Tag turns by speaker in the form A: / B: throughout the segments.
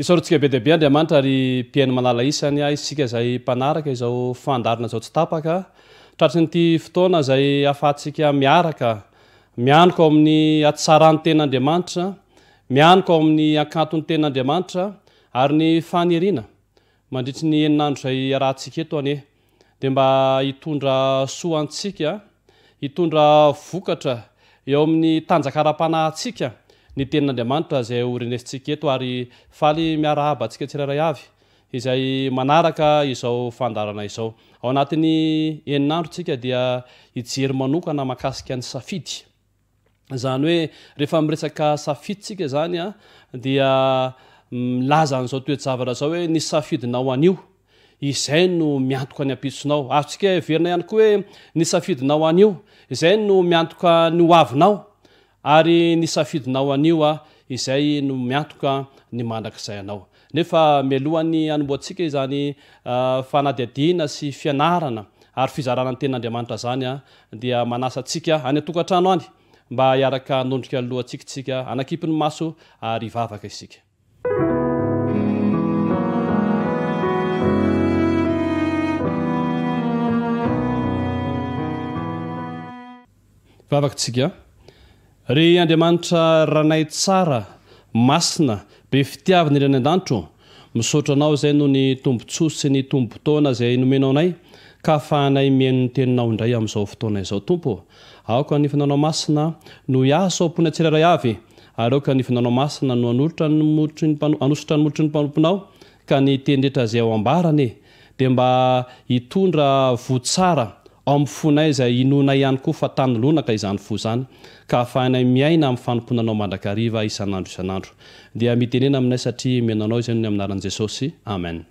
A: Isaorintsika be dia be Andriamanitra ary mpihaino malala isany ahy isika izay mpanaraka izao fandaharana izao tsy tapaka. Tratry ny ity fotoana izay ahafahantsika miaraka mianoka ao amin'ny hatsaran'ny tenin'Andriamanitra, mianoka ao amin'ny hakanton'ny tenin'Andriamanitra, Ary ny faniriana, mandritry ny enina andro izay iarahantsika eto anie, dia mba hitondra soa antsika, hitondra vokatra eo amin'ny tanjaka ara-panahintsika ny Tenin'Andriamanitra izay ho renesintsika eto, ary faly miarahaba antsika tsirairay avy izay manaraka izao fandaharana izao. Ao anatin'ny enina andro isika dia hijery manokana makasika ny safidy Izany hoe rehefa miresaka safidy tsika zany a dia milaza an'izao toe-javatra zao hoe ny safidinao anio izay no miantoka ny ampitsonao. Azontsika heverina ihany koa hoe ny safidinao anio izay no miantoka ny ho avinao ary ny safidinao anio a izay no miantoka ny mandrakizay anao. Nefa mialohan'ny hanombohantsika izany fanadihadiana sy fianarana ary fizarana ny Tenin'Andriamanitra izany dia manasa antsika any an-tokantrano any mba hiaraka hanondrika ny lohantsika isika, hanakipy ny maso ary hivavaka isika. Vavaktsika, Ry Andriamanitra Ranay tsara, masina, be fitiavana indrindra any an-danitro, misaotra Anao izay noho ny tombontsoa sy ny tombom-potoana izay nomenao anay ka afahanay mihaino ny Teninao indray amin'izao fotoana izao Tompo ô. Aoka ny Fanaonao Masina no hiasa ao am-ponay tsirairay avy ary aoka ny Fanaonao Masina no hanolotra ny molotry ny hanosotra ny molotry ny mpanomponao ka ny teny rehetra izay ao ambarany dia mba hitondra voa tsara Ao amin'ny fonay izay inoanay ihany koa fa tany lonaka izany fo izany ka ahafahanay miaina amin'ny fanompoana Anao mandrakariva isan'andro isan'andro. Dia mitenena aminay satria mino Anao izay amin'ny Anaran'i Jesosy. Amen.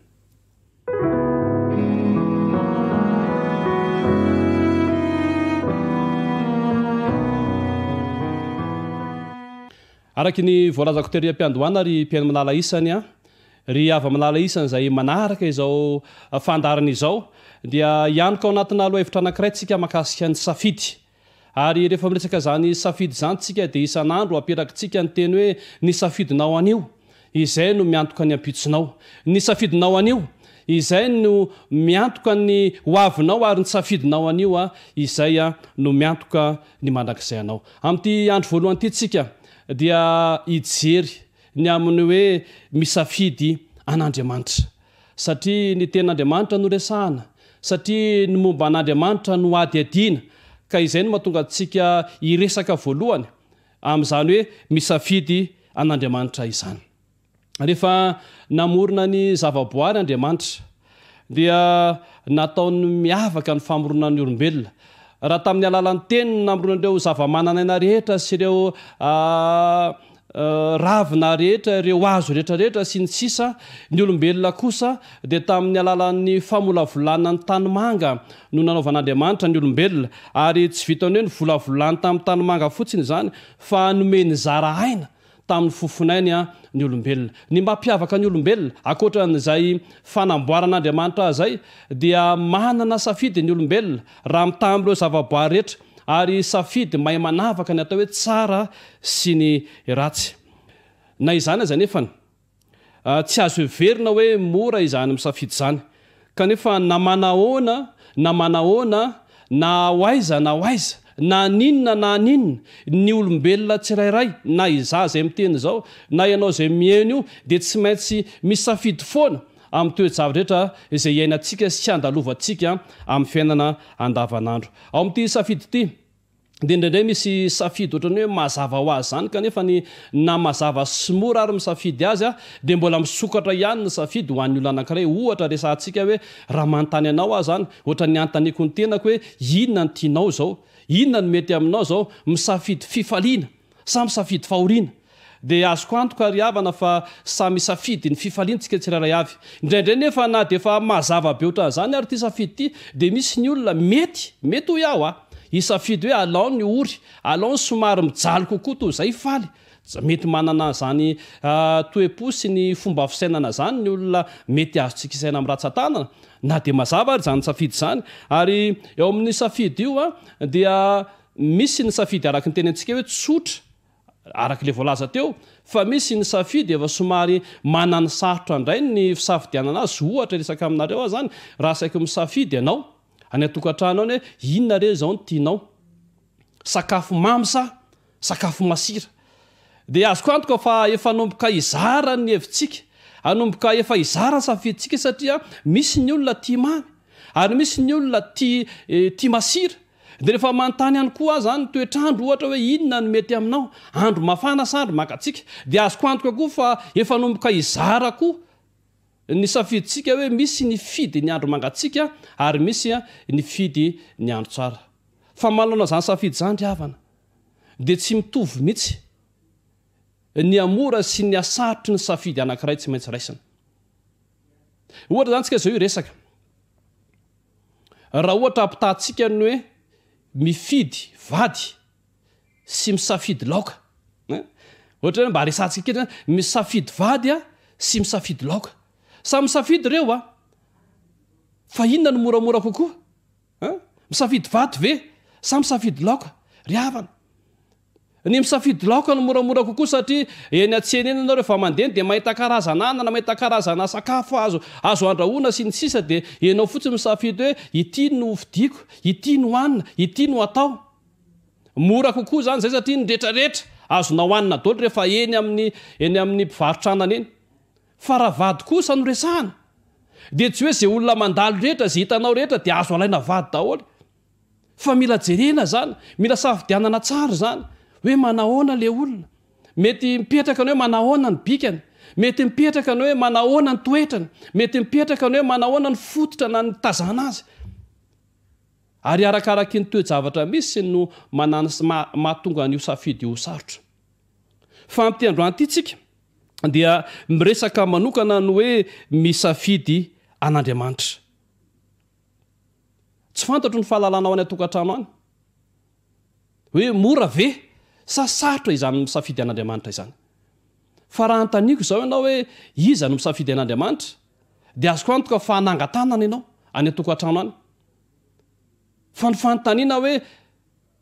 A: Araky ny voalazako tery am-piandohana ry mpiainamilala isany an, ry hava-milala isany izay manaraka izao fandaharana izao dia hianoka ao anatina lohahevitra anankiray tsika mahakasika ny safidy. Ary rehefa miresaka izany safidy izany tsika dia isan'andro aperakitsika ny teny hoe ny safidinao anio. Izay no miantoka ny ampitsonao. Ny safidinao anio, izay no miantoka ny ho avinao ary ny safidinao anio, izay no miantoka ny mandrakizay anao. Amin'ity andro voalohany ity tsika dia hijery ny amin'ny hoe misafidy an'Andriamanitra. Satria ny tenin'Andriamanitra no resahana, satria ny momba an'Andriamanitra no hadihadiana ka izay no mahatonga antsika hiresaka voalohany Amin'izany hoe misafidy an'Andriamanitra izany. Rehefa namorona ny zavaboary Andriamanitra dia nataony miavaka ny famoronan'ny olombelona. Raha tamin'ny alalan'ny teniny namoronany ireo zavamananaina rehetra sy ireo ravina rehetra, ireo hazo rehetra rehetra sy ny sisa, ny olombelona kosa dia tamin'ny alalan'ny famolavolanan'ny tanimanga no nanaovan'Andriamanitra ny olombelona, ary tsy vitan'ny hoe nivolavolany tamin'ny tanimanga fotsiny izany, fa nomeny zara aina tamin'ny fofon'ainy ny olombelona. Ny mampiavaka ny olombelona, ankoatra an'izay fanamboaran'Andriamanitra azy izay, dia manana safidy ny olombelona raha mitaha amin'ireo zavaboary rehetra, ary safidy mahay manavaka ny atao hoe tsara sy ny ratsy. Na izany aza anefany, Tsy azo heverina hoe mora izany misafidy izany. Kanefa na manahoana na manahoana, na ho aiza na ho aiza, na haninona na haninona, ny olombelona tsirairay, na izaho izay miteny izao, na ianao izay mihaino io, dia tsy maintsy misafidy foana amin'ny toe-javatra rehetra izay iainantsika sy andalovantsika amin'ny fiainana andavanandro. Ao amin'ity safidy ity. Dia indraindray misy safidy ohatran'ny hoe mazava ho azy izany kanefa ny na mazava sy mora ary misafidy azy aho dia mbola misokatra ihany ny safidy ho an'ny olona anankiray ohatra resahantsika hoe raha manontany anao aho izany ohatran'ny hanontaniako ny tenako hoe inona no tianao izao? inona no mety aminao izao? misafidy fifaliana Samy safidy fahoriana. Dia azoko antoka ry havana fa samy safidy ny fifaliantsika tsirairay avy. Indraindray nefa na dia efa mazava be ohatran'izany ary ity safidy ity dia misy ny olona mety, mety hoy aho an, hisafidy hoe alao ny ory, alao ny somary mijaly kokoa toy izay faly. Mety manana izany toe-po sy ny fomba fisainana izany ny olona mety azontsika isaina amin'ny ratsan-tanana na dia mazava ary izany safidy izany. Ary eo amin'io safidy io dia Misy ny safidy araky ny teny antsika hoe tsotra, araky ilay voalaza teo, fa misy ny safidy efa somary manany sarotra indray ny fisafidianana azy, ohatra resaka aminareo aho izany, raha saiky misafidy ianao any an-tokantrano any hoe inona re izao no tianao, sakafo mamy sa sakafo masira? dia azoko antoka fa efa hanomboka hizara ny hevitsika, hanomboka efa hizara ny safidintsika satria misy ny olona tia mamy ary misy ny olona tia tia masira. Dia rehefa manontany ihany koa aho izany ny toetr'andro ohatra hoe inona no mety aminao, andro mafana sa andro mangatsiaka, dia azoko antoka koa fa efa hanomboka hizara koa ny safidintsika hoe misy ny fidy ny andro mangatsiaka ary misy ny fidy ny andro tsara. Fa manana izany safidy izany ry havana dia tsy mitovy mihitsy ny hamora sy ny hahasarotry ny safidy anankiray tsy maintsy raisina. Ohatra izany tsika izao hiresaka. Raha ohatra ampitahantsika ny hoe mifidy vady sy misafidy laoka eh. Ohatra hoe mba resahantsika kely zany, misafidy vady a sy misafidy laoka. Samy misafidy ireo a, fa inona no moramora kokoa eh? Misafidy vady ve sa misafidy laoka ry havana? Ny misafidy laoka no moramora kokoa satria eny an-tsena eny ianao rehefa mandeha dia mahita karazana anana, mahita karazana sakafo azo azo andrahoana sy ny sisa dia ianao fotsiny misafidy hoe ity no ho fidiako, ity no hanina, ity no hatao. Mora kokoa izany izay satria ny rehetra rehetra azonao hanina daholo rehefa eny amin'ny eny amin'ny mpivarotra anana eny. Fa raha vady kosa no resahana dia tsy hoe izay olona mandalo rehetra, izay hitanao rehetra dia azo alaina vady daholo. Fa mila jerena zany, mila safidianana tsara zany hoe manahoana le olona, mety mipetraka ny hoe manahoana ny bikany, mety mipetraka ny hoe manahoana ny toetrany, mety mipetraka ny hoe manahoana ny fototra na ny tazana azy. Ary arakaraky ny toe-javatra misy no mahatonga an'io safidy io ho sarotra. Fa amin'ity androany ity tsika dia miresaka manokana ny hoe misafidy an'Andriamanitra. Tsy fantatro ny fahalalana ao any an-tokantrano any. Hoe mora ve sa sarotra izany misafidy an'Andriamanitra izany? Fa raha anontaniako izao ianao hoe iza no misafidy an'Andriamanitra, dia azoko antoka fa hanangan-tanana ianao any an-tokantrano any. Fa ny fanontaniana hoe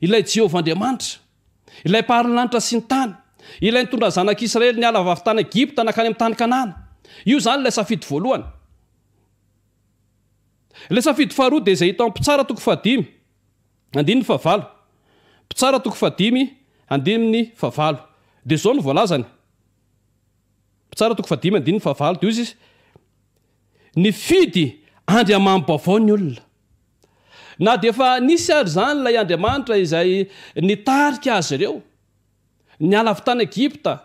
A: Ilay Jehovah Andriamanitra, Ilay Mpaharin'ny lanitra sy ny tany, Ilay nitondra ny zanak'i Israely niala avy tany Egypta nankany amin'ny tany Kanana. Io izany ilay safidy voalohany. Ilay safidy faharoa dia izay hita ao amin'ny Mpitsara toko fahadimy, andininy fahavalo. Mpitsara toko fahadimy, andininy fahavalo. Dia izao no voalazany. Mpitsara toko fahadimy, andininy fahavalo, dia hoy izy, Nifidy andriamani-baovao ny olona. Na dia efa nisy àry izany ilay Andriamanitra izay nitarika azy ireo niala avy tany Egypta,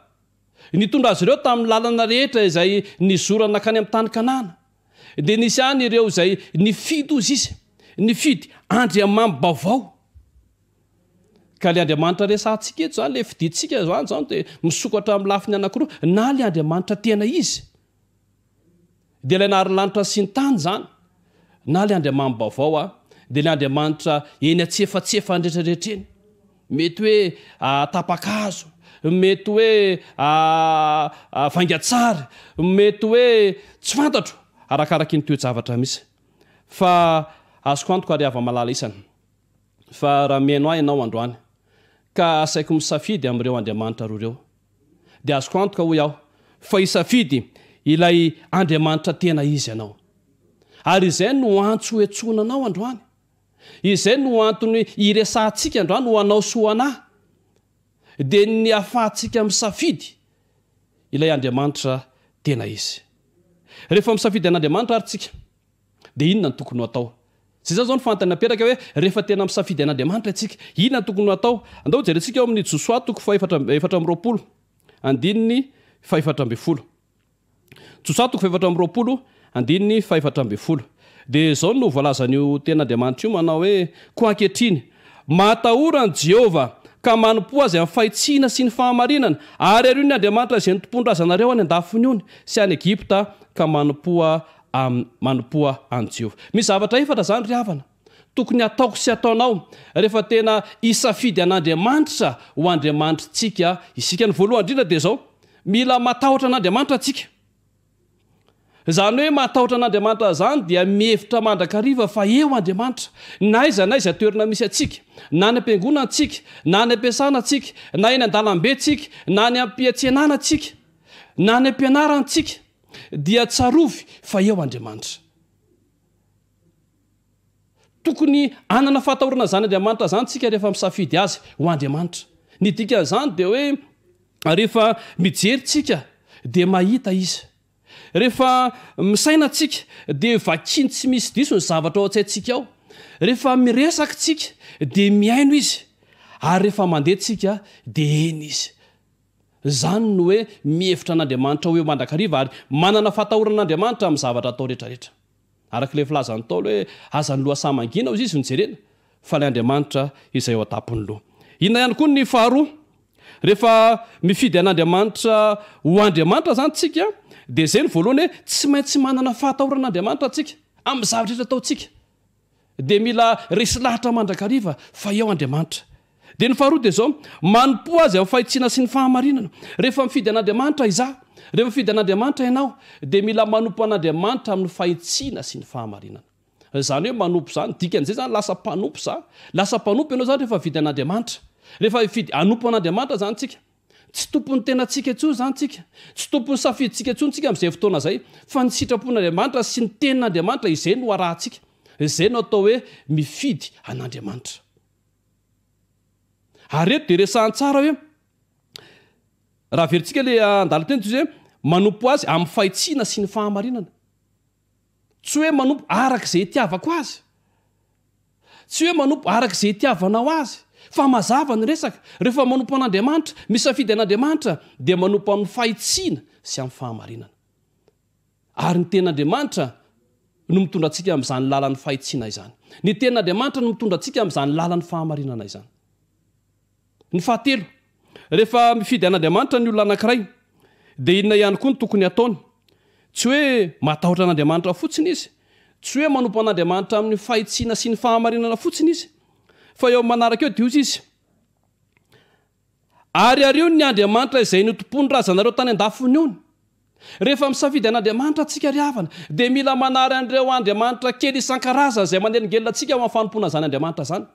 A: nitondra azy ireo tamin'ny lalana rehetra izay nizora nankany amin'ny tany Kanana, dia nisy ihany ireo izay nifidy, hoy izy, nifidy andriamani-baovao. Ka ilay Andriamanitra resahantsika eto izany, ilay fidintsika izany izany dia misokatra amin'ny lafiny anankiroa, na ilay Andriamanitra tena izy, Dia ilay naharin'ny lanitra sy ny tany izany, na ilay Andriamani-baovao an, dia ilay Andriamanitra eny antsefatsefany rehetra rehetra eny. Mety hoe tapa-kazo, mety hoe vaingan-tsary, mety hoe tsy fantatro, arakaraky ny toe-javatra misy. Fa azoko antoka ry hava-malala isany, fa raha mihaino ahy ianao androany, ka asaiko misafidy amin'ireo Andriamanitra roa ireo, dia azoko antoka, hoy aho, fa hisafidy ilay Andriamanitra tena izy ianao. Ary izay no antso hoetsoana anao androany. Izay no antony hiresahantsika androany ho anao sy ho an'ahy. Dia ny hahafahantsika misafidy ilay Andriamanitra tena izy. Rehefa misafidy an'Andriamanitra àry tsika, Dia inona no tokony ho atao? Izay izany izao no fanontaniana mipetraka hoe, rehefa tena misafidy an'Andriamanitra isika, inona no tokony ho atao? Andao jerentsika ao amin'ny Josoa toko fahefatra, efatra amby roapolo, andininy fahefatra ambin'ny folo. Josoa toko fahefatra amby roapolo, andininy fahefatra ambin'ny folo. Dia izao no voalazan'io Tenin'Andriamanitra io, manao hoe, Koa ankehitriny, mahatahora an'i Jehovah, ka manompoa azy amin'ny fahitsiana sy ny fahamarinana, ary arion'ny Andriamanitra izay nitompoan-drazanareo any an-dafiny ony sy any Egypta, ka manompoa amin'ny manompoa an'i Jehovah. Misy zavatra efatra izany ry havana, tokony hataoko sy hataonao, rehefa tena hisafidy an'Andriamanitra ho Andriamanitritsika isika. Ny voalohany indrindra dia izao, mila matahotra an'Andriamanitra isika. Izany hoe matahotra an'Andriamanitra izany dia mihevitra mandrakariva fa eo Andriamanitra, na aiza na aiza toerana misy antsika, na any am-piangonana isika, na any am-piasana isika, na eny an-dalambe isika, na any am-piantsenana isika, na any am-pianarana isika. Dia tsarovy fa eo Andriamanitra. Tokony hanana fahatahorana izany Andriamanitra izany tsika rehefa misafidy Azy ho Andriamanitra. Ny dikan'izany dia hoe rehefa mijery tsika dia mahita Izy. Rehefa misaina tsika dia vakiny tsy misy diso ny zavatra ao an-tsaintsika ao. Rehefa miresak tsika dia mihaino Izy. Ary rehefa mandeha tsika dia eny Izy. Izany no hoe mihevitra an'Andriamanitra ho eo mandrakariva ary manana fahatahorana an'Andriamanitra amin'ny zavatra atao rehetrarehetra. Araka ilay filazan'i Ntaolo hoe aza ny lohasaha mangina hoy izy no jerena fa ilay Andriamanitra izay eo an-tampon'ny loha. Inona ihany koa ny faharoa? Rehefa mifidy an'Andriamanitra ho Andriamanitra izany tsika dia izay no voalohany hoe tsy maintsy manana fahatahorana an'Andriamanitra tsika amin'ny zavatra rehetra ataontsika. dia mila resy lahatra mandrakariva fa eo Andriamanitra. Dia ny faharoa dia izao, manompoa Azy amin'ny fahitsiana sy ny fahamarinana. Rehefa mifidy an'Andriamanitra izaho, rehefa mifidy an'Andriamanitra ianao, dia mila manompo an'Andriamanitra amin'ny fahitsiana sy ny fahamarinana. Izany hoe manompo izany, dikan'izay izany lasa mpanompo izaho. Lasa mpanompo ianao izany rehefa mifidy an'Andriamanitra. Rehefa hifidy hanompo an'Andriamanitra izany isika, Tsy tompon'ny tenantsika intsony izany tsika. Tsy tompon'ny safidintsika intsony tsika amin'izay fotoana izay. Fa ny sitrapon'Andriamanitra sy ny tenin'Andriamanitra izay no arahantsika. Izay no atao hoe mifidy an'Andriamanitra. Ary eto dia resahany tsara hoe raha averintsika ilay andalan-teny toy izay hoe manompo azy amin'ny fahitsiana sy ny fahamarinana. Tsy hoe manompo araka izay itiavako azy. Tsy hoe manompo araka izay itiavanao azy. Fa mazava ny resaka, rehefa manompo an'Andriamanitra, misafidy an'Andriamanitra, dia manompo amin'ny fahitsiana sy amin'ny fahamarinana. Ary ny Tenin'Andriamanitra no mitondra antsika amin'izany lalan'ny fahitsiana izany. Ny Tenin'Andriamanitra no mitondra antsika amin'izany lalan'ny fahamarinana izany. Ny fahatelo, rehefa mifidy an'Andriamanitra ny olona anankiray, dia inona ihany koa no tokony hataony? Tsy hoe matahotra an'Andriamanitra fotsiny izy, tsy hoe manompo an'Andriamanitra amin'ny fahitsiana sy ny fahamarinana fotsiny izy, fa eo amin'ny manaraka eo dia hoy izy, Ariario ny Andriamanitra izay notompoin'ny razanareo tany an-dafiniony. Rehefa misafidy an'Andriamanitra antsika ry havana, dia mila manary an'ireo andriamanitra kely isan-karazany izay manelingelina antsika eo amin'ny fanompoana izany Andriamanitra izany.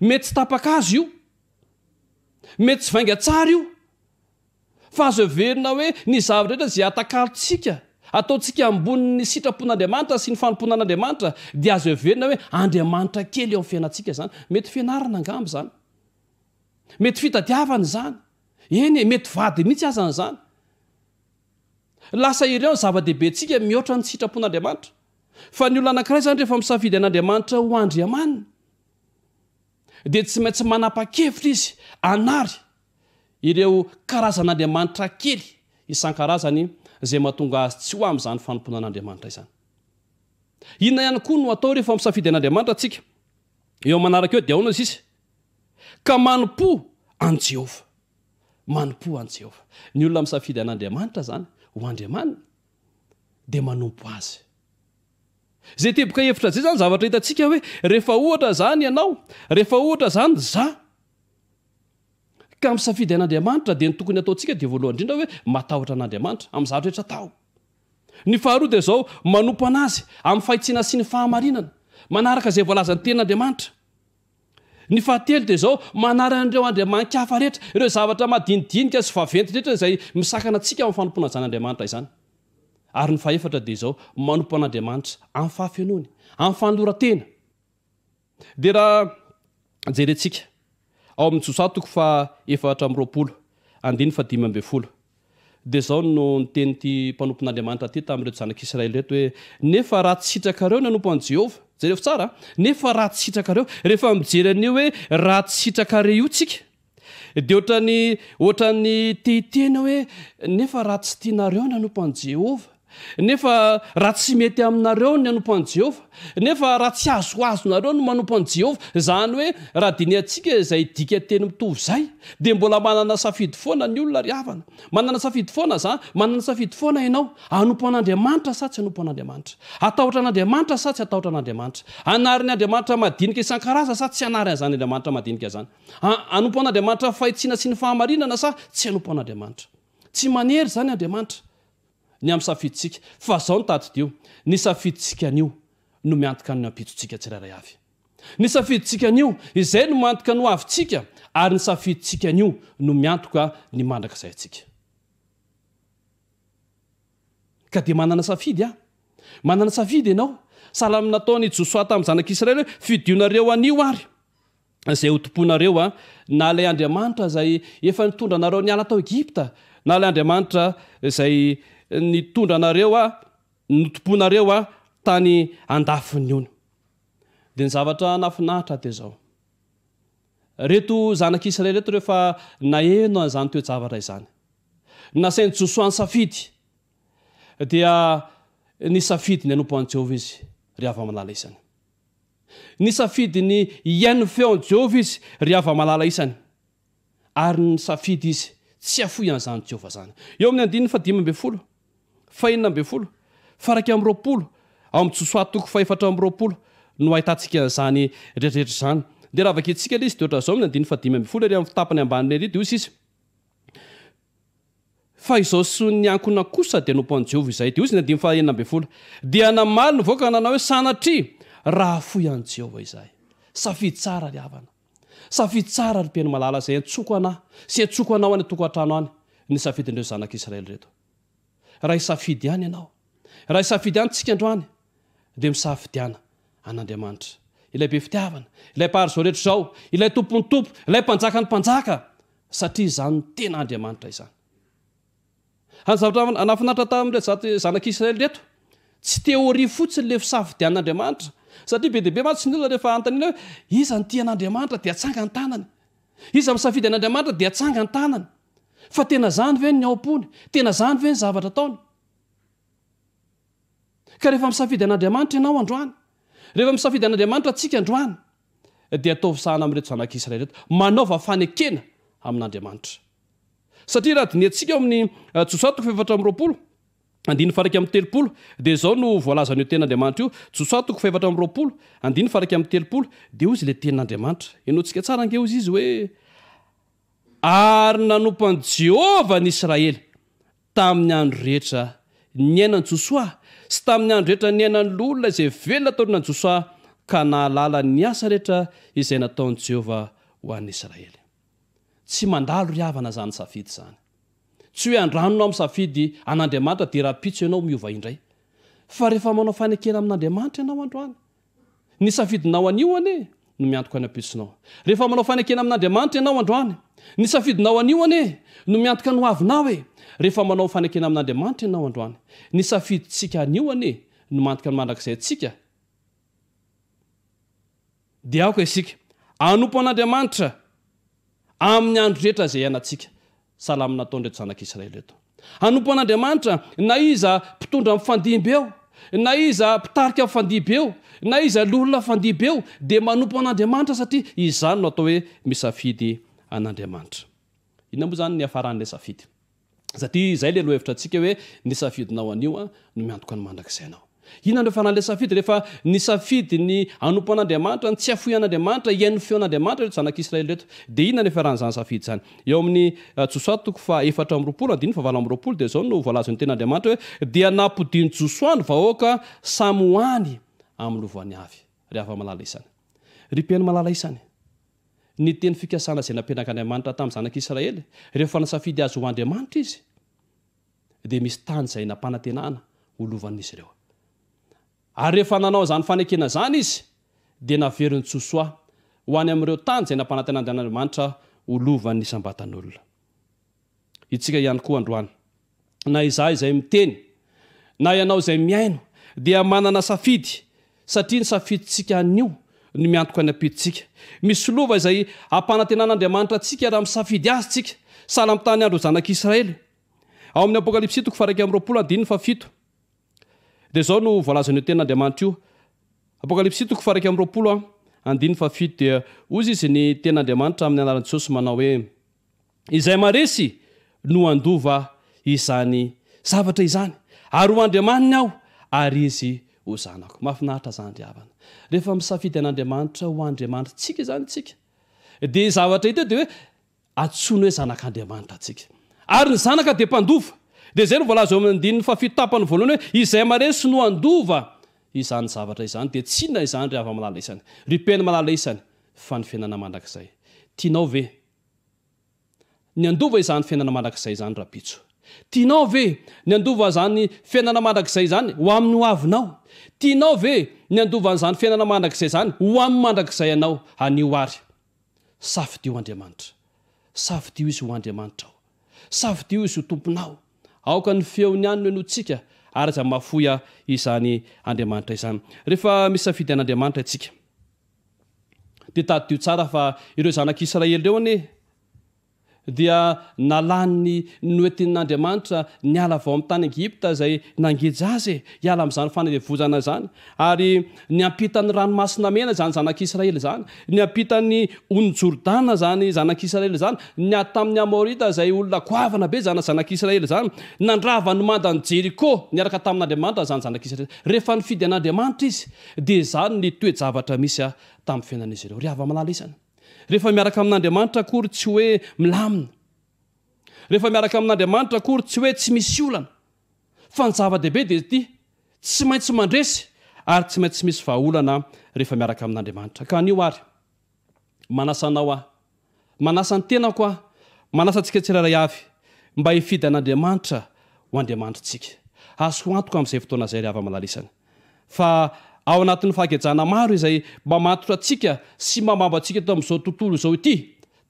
A: Mety tsy tapaka azy io, mety tsy vainga tsara io, fa azo heverina hoe ny zava-drehetra izay atakalontsika, ataontsika ambonin'ny sitrapon'Andriamanitra sy ny fanompoana an'Andriamanitra, dia azo heverina hoe andriamanitra kely eo amin'ny fiainantsika izany. Mety fianarana angamba izany, mety fitadiavana izany, eny e, mety vady mihitsy azany izany. Lasa ireo ny zava-dehibentsika mihoatra ny sitrapon'Andriamanitra. Fa ny olona anankiray izany rehefa misafidy an'Andriamanitra ho Andriamany dia tsy maintsy manapa-kevitra izy hanary ireo karazan'andriamanitra kely isan-karazany izay mahatonga azy tsy ho amin'izany fanompoana an'Andriamanitra izany. Inona ihany koa no atao rehefa misafidy an'Andriamanitra isika? Eo manaraka eo dia ahoana sisa? Ka manompo an'i Jehovah. manompoa an'i Jehovah. Ny olona misafidy an'Andriamanitra izany ho Andriamaniny, dia manompo azy. Izay teboka hevitra izay izany zavatra hitantsika hoe rehefa ohatra izany ianao, rehefa ohatra izany izaho, ka misafidy an'Andriamanitra, dia ny tokony hataontsika dia voalohany indrindra hoe matahotra an'Andriamanitra amin'ny zavatra rehetra atao. Ny faharoa dia izao, manompo an'Azy amin'ny fahitsiana sy ny fahamarinana, manaraka izay voalazan'ny Tenin'Andriamanitra. Ny fahatelo dia izao, manary an'ireo andriamanikahafa rehetra, ireo zavatra madinidinika sy vaventy rehetra izay misakana antsika amin'ny fanompoana an'izanyandriamanitra izany. Ary ny fahefatra dia izao, manompo an'Andriamanitra amin'ny fahafenoany, amin'ny fanolorantena. Dia raha jerentsika ao amin'ny Josoa toko faha efatra amby roapolo, andininy fahadimy ambin'ny folo, Dia izao no niteny'ity mpanompon'Andriamanitra ity tamin'ireo zanak'Israely ireto hoe, Nefa ratsy sitrakareo ny hanompo an'i Jehovah. Jereo tsara a! Nefa ratsy sitrakareo. Rehefa mijery an'io hoe ratsy sitrakare io tsika, dia hoatran'ny, hoatran'ny te-hiteny aho hoe, Nefa raha tsy tianareo ny hanompo an'i Jehovah. Nefa raha tsy mety aminareo ny hanompo an'i Jehovah, nefa raha tsy azoazonareo ny manompo an'i Jehovah, izany hoe raha dinihantsika izay dikanteny mitovy izay, dia mbola manana safidy foana ny olona ry havana. Manana safidy foana za, manana safidy foana ianao, hanompo an'Andriamanitra sa tsy hanompo an'Andriamanitra, hatahotra an'Andriamanitra sa tsy hatahotra an'Andriamanitra, hanary ny andriamanitra madinika isan-karazany sa tsy hanary an'izany andriamanitra madinika izany, hanompo an'Andriamanitra ny fahitsiana sy ny fahamarinana sa tsy hanompo an'Andriamanitra. Tsy manery izany Andriamanitra. ny amin'ny safidintsika, fa izao no tadidio, ny safidintsika anio no miantoka ny ampitsontsika tsirairay avy. Ny safidintsika anio, izay no mantoka ny hoavintsika, ary ny safidintsika anio no miantoka ny mandrakizay antsika. Ka dia manana safidy aho, manana safidy ianao, sahala amin'ny nataon'i Josoa tamin'ny zanak'Israely hoe, Fidionareo anio ary. izay hotompoinareo, an, na ilay Andriamanitra izay efa nitondra anareo niala tao Egypta, na ilay Andriamanitra izay nitondra anareo, an, notompoinareo, an, tany andafin'ny ony. Dia ny zavatra nahafinaritra dia izao. Ireto zanak'Israely ireto rehefa naheno an'izany toe-javatra izany. Nasain'i Josoa nisafidy. Dia nisafidy ny hanompo an'i Jehovah izy, ry hava-malala isany. Nisafidy ny hihaino ny feon'i Jehovah izy, ry hava-malala isany, ary nisafidy izy tsy hafoy an'izany Jehovah izany. Eo amin'ny andininy fahadimy ambin'ny folo, fahenina ambin'ny folo, faharaika amby roapolo ao amin'ny Josoa toko fahefatra amby roapolo no ahitantsika an'izany rehetrarehetra izany. Dia raha vakintsika ilay izy dia hoatran'izao amin'ny andininy fahadimy ambin'ny folo, ery amin'ny tapany ambany ery, dia hoy izy. Fa izao sy ny ankona kosa dia nompan'i Jehovah izahay. Dia hoy izy, ny andininy fahaenina ambin'ny folo, Dia namaly ny vahoaka nanao hoe, Sanatria, raha hafoy an'i Jehovah izahay. Safidy tsara, ry havana. Safidy tsara, ry mpino malala, izay antsoko anah sy antsoko anao any an-tokantrano any, ny safidin'ireo zanak'Israely ireto. Raha hisafidy ihany ianao. Raha hisafidy ihany isika androany. dia misafidiana an'Andriamanitra, ilay be fitiavana, ilay mpahary izao rehetra izao, ilay tompon'ny tompo, ilay mpanjakan'ny mpanjaka, satria izany no tena Andriamanitra izany. Ary ny zavatra nahafinaritra tamin'ireto zanak'Israely ireto, tsy théorie fotsiny ilay fisafidian'Andriamanitra, satria be dia be mantsy ny olona rehefa anontaniana hoe iza no tia an'Andriamanitra dia atsanga ny tanany, iza misafidy an'Andriamanitra dia atsanga ny tanany, fa tena izany ve ny ao am-pony, tena izany ve ny zavatra ataony? Ka rehefa misafidy an'Andriamanitra ianao androany, rehefa misafidy an'Andriamanitra antsika androany, dia ataovy sahana amin'ireto zanak'Israely ireto, manaova fanekena amin'Andriamanitra. Satria raha dinihantsika ao amin'ny Josoa toko fahefatra amby roapolo, andininy faha iraika amby telopolo, dia izao no voalazan'io tenin'Andriamanitra io, Josoa toko fahefatra amby roapolo, andininy faha iraika amby telopolo, dia hoy izy ilay tenin'Andriamanitra, henointsika tsara ange, hoy izy hoe, Ary nanompo an'i Jehovah ny Israely, Tamin'ny andro rehetra niainan'i Josoa sy tamin'ny andro rehetra niainan'ny loholona izay velona taorianan'i Josoa ka nahalala ny asa rehetra izay nataon'i Jehovah ho an'ny Israely. Tsy mandalo ry havana izany safidy izany. Tsy hoe andranonao amin'ny safidy an'Andriamanitra dia rahampitso ianao miova indray. Fa rehefa manao fanekena amin'Andriamanitra ianao androany Ny safidinao anio anie no miantoka ny am-pitsonao. Rehefa manao fanekena amin'Andriamanitra ianao androany, ny safidinao anio anie no miantoka ny hoavinao e! Rehefa manao fanekena amin'Andriamanitra ianao androany, ny safidintsika anio anie no mantoka ny mandrakizay antsika. Dia aoka isika hanompo an'Andriamanitra amin'ny andro rehetra izay iainantsika. Salamo nataon'ireto zanak'Israely ireto. Hanompo an'Andriamanitra na iza mpitondra mifandimby eo, na iza mpitarika mifandimby eo, na iza loholona mifandimby eo, dia manompo an'Andriamanitra satria izany no atao hoe misafidy an'Andriamanitra. Inona moa izany ny hiafaran'ilay safidy? Satria izay ilay lohahevitra antsika hoe ny safidinao anio no miantoka ny mandrakizay anao. Inona no efa nandeha safidy rehefa nisafidy ny hanompo an'Andriamanitra, ny tsy hafoy an'Andriamanitra, hihaino ny feon'Andriamanitra ireto zanak'i Israely ireto? Dia inona no ihafaran'izany safidy izany? Eo amin'ny Josoa toko fahaefatra amby roapolo andininy fahavalo amby roapolo dia izao no voalazan'ny Tenin'Andriamanitra hoe, Dia nampodian'i Josoa ny vahoaka samy ho any amin'ny lovany avy. Ry havana malala isany! Ry mpino malala isany! Ny teny fikasana izay nampianak'Andriamanitra tamin'ny zanak'i Israely rehefa nisafidy Azy ho Andriamanitra Izy, dia misy tany izay nampanantenana ho lovan'izy ireo. Ary rehefa nanao izany fanekena izany izy, dia naverin'i Josoa ho any amin'ireo tany izay nampanantenan'Andriamanitra ho lovan'ny isam-batan'olona. Isika ihany koa androany, na izaho izay miteny, na ianao izay mihaino, dia manana safidy Satria ny safidintsika anio no miantoka ny ampitsika. Misy lova izay hampanantenan'Andriamanitra antsika raha misafidy Azy tsika, sahala amin'ny tany andron'ny Zanak'i Israely. Ao amin'ny Apokalypsy toko faha-iraika amby roapolo andininy faha-fito dia izao no voalazan'io tenin'Andriamanitra io, Apokalypsy toko faha-iraika amby roapolo andininy faha-fito dia, Hoy izy ny tenin'Andriamanitra amin'ny anaran'i Jesosy manao hoe. izay maresy no handova izany zavatra izany. Ary ho Andriamaniny aho ary izy ho zanako. Mahafinaritra zany ry havana. Rehefa misafidy an'Andriamanitra ho Andriamanitritsika izany isika dia io zavatra hita io dia hoe antsoina hoe zanak'Andriamanitra antsika. Ary ny zanaka dia mpandova. Dia izay no voalaza eo amin'ny andininy fahafito tapany voalohany hoe izay maresy no handova izany zavatra izany. Dia tsinona izany ry hava malala isany. Ry mpino malala isany. fa ny fiainana mandrakizay. Tianao ve ny handova izany fiainana mandrakizay izany rahampitso? Tianao ve ny handova izany fiainana mandrakizay izany ho amin'ny ho avinao? Tianao ve ny handova an'izany fiainana mandrakizay izany ho amin'ny mandrakizay anao anio àry? Safidio Andriamanitra. Safidio Izy ho Andriamanitrao. Safidio Izy ho Tomponao. Aoka ny feony ihany no henointsika ary aza mahafoy izany Andriamanitra izany. Rehefa misafidy an'Andriamanitra isika, Dia tadidio tsara fa ireo zanak'i Israely ireo anie dia nalàny noentin'Andriamanitra niala avy ao amin'ny tany Egypta izay nangeja azy e, hiala amin'izany fanevozana izany. Ary niampita ny Ranomasina Mena izany zanak'i Israely izany, niampita ny Ony Jordana izany zanak'i Israely izany, niady tamin'ny Amorita izay olona goavana be izany zanak'i Israely izany, nandrava ny mandan'i Jeriko niaraka tamin'Andriamanitra izany zanak'i Israely izany. Rehefa nifidy an'Andriamanitra izy, Dia izany ny toe-javatra misy tamin'ny fiainan'izy ireo. Ry hava-malala isany, rehefa miaraka amin'Andriamanitra akory tsy hoe milamina. Rehefa miaraka amin'Andriamanitra akory tsy hoe tsy misy olana. Fa ny zava-dehibe dia ity, tsy maintsy mandresy ary tsy maintsy misy vahaolana rehefa miaraka amin'Andriamanitra. Ka anio ary. Manasa anao aho. Manasa ny tenako aho. Manasa antsika tsirairay avy mba hifidy an'Andriamanitra ho Andriamanitrtsika. Azoko antoka amin'izay fotoana izay ry Ava Malalisana fa ao anatin'ny fahagejana maro izay mamatotra antsika sy mambabo antsika eto amin'izao tontolo izao ity,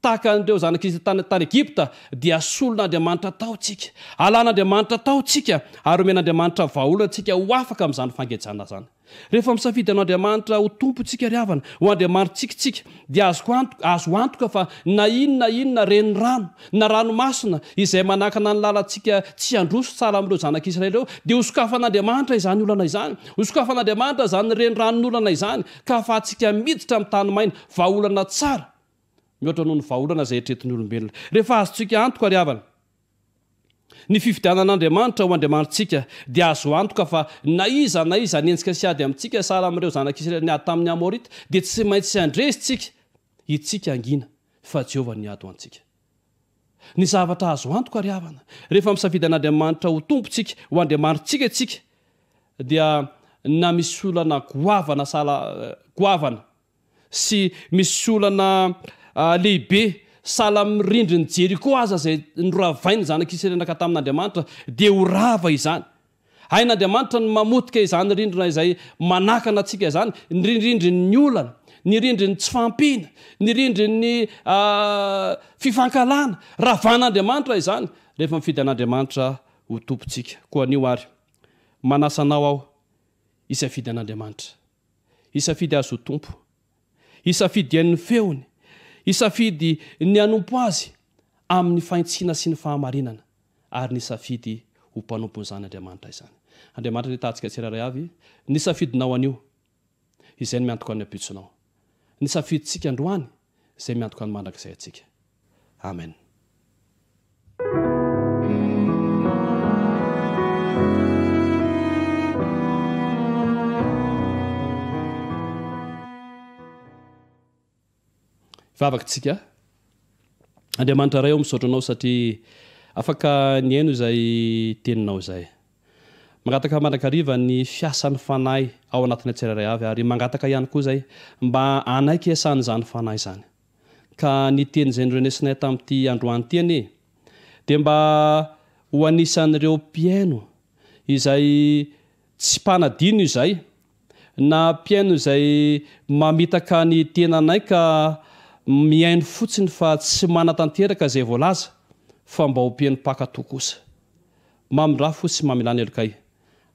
A: tahaka an'ireo zanak'Israely tany tany Egypta, dia solon'Andriamanitra tao tsika, alan'Andriamanitra tao tsika ary omen'Andriamanitra vahaolana tsika ho afaka amin'izany fangejana izany. Rehefa misafidy an'Andriamanitra ho Tompontsika ry havana, ho Andriamanitrtsika isika, dia azoko antoka, azo antoka fa na inona na inona renirano, na ranomasina, izay manakana ny lalantsika tsy handroso tsara amin'ireo zanak'i Israely ireo, dia hosokafan'Andriamanitra izany olana izany. Hosokafan'Andriamanitra izany reniranon'olana izany, ka hahafahantsika miditra amin'ny tany maina, vahaolana tsara mihoatra noho ny vahaolana izay eritreretin'ny olombelona. Rehefa azontsika antoka ry havana. Ny fifidianan'Andriamanitra ho Andriamanitrtsika dia azo antoka fa na iza na iza hanenjika sy hiady amintsika sahala amin'ireo zanak'i Israely niady tamin'ny Amorita dia tsy maintsy handresintsika Itsika hangina fa Jehovah niady ho antsika. Ny zavatra azo antoka ry havana, rehefa misafidy an'Andriamanitra ho Tompontsika, ho Andriamanitrtsika isika dia na misy olana goavana sahala goavana, sy misy olana lehibe sahala amin'ny rindrin'i Jeriko aza izay noravain'ny zanak'i Isiraely nanka tamin'Andriamanitra, dia ho rava izany. Hain'Andriamanitra ny mamotika izany rindrina izay manakana antsika izany, ny rindrin'ny olana, ny rindrin'ny tsy fahampiana, ny rindrin'ny fifankahalana. Ravan'Andriamanitra izany rehefa mifidy an'Andriamanitra ho Tompontsika. Koa anio àry, manasa anao aho hisafidy an'Andriamanitra. Hisafidy Azy ho Tompo. Hisafidy Dieny ny feony. Hisafidy ny hanompo Azy amin'ny fahintsiana sy ny fahamarinana. Ary nisafidy ho mpanompon'izany Andriamanitra izany. Andriamanitra nahita antsika tsirairay avy. Nisafidinao anio. Izay no miantoka ny ampitsonao. Nisafidintsika androany. izay miantoka ny mandrakizay antsika. Amen. vavakatsika andriamanitra ray ao misaotra anao satria afaka nihaino izay teninao izay Mangataka mandrakariva ny fiasan'ny Fanahy ao anatinay tsirairay avy ary mangataka ihany koa izay mba hanaiky hiasana izany Fanahy izany. Ka ny teny izay norenesinay tamin'ity androany ity anie dia mba ho anisan'ireo mpihaino izay tsy mpanadino izay Na mpihaino izay mamitaka ny tenanay ka mihaino fotsiny fa tsy manatanteraka izay voalaza fa mba ompiany mpankatò kosa. Mamindrà fo sy mamela ny helokay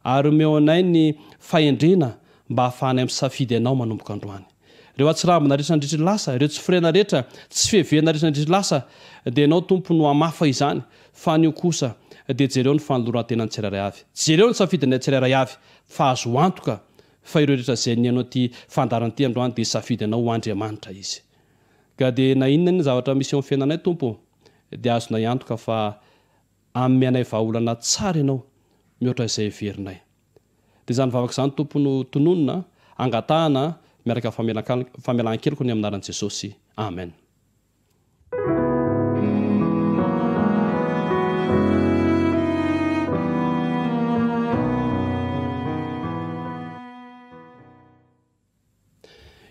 A: ary omeo anay ny fahendrena mba hahafahanay misafidy Anao manomboka androany. Ireo hatsirambina rehetra nandritry ny lasa, ireo tsy firehana rehetra, tsy fiheverana rehetra nandritry ny lasa, dia Ianao, Tompo, no hamafa izany, fa anio kosa, dia jereo ny fanoloran-tenan'ny tsirairay avy. Jereo ny safidin'ilay tsirairay avy, fa azo antoka fa ireo rehetra izay nihaino an'ity fandaharana ity androany dia safidinao ho Andriamanitra izy. Ka dia na inona na inona zavatra misy eo amin'ny fiainanay, Tompo, dia azonay antoka fa hanome anay vahaolana tsara Ianao, mihoatra izay heverinay. Dia izany vavaka izany Tompo no tononina, angatahana miaraka amin'ny famelan-keloka ny amin'ny anaran'i Jesosy. Amen.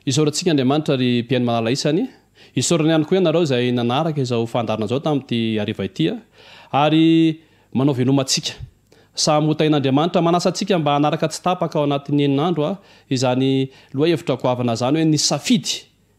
A: Isaory antsika Andriamanitra ry mpihaino malala isany, isaorana ihany koa ianareo izay nanaraka izao fandaharana izao tamin'ity hariva ity ary manao veloma antsika. Sahy motahin'Andriamanitra manasa antsika mba hanaraka tsy tapaka ao anatin'ny enin'andro izany lohahevitra goavana izany hoe ny safidy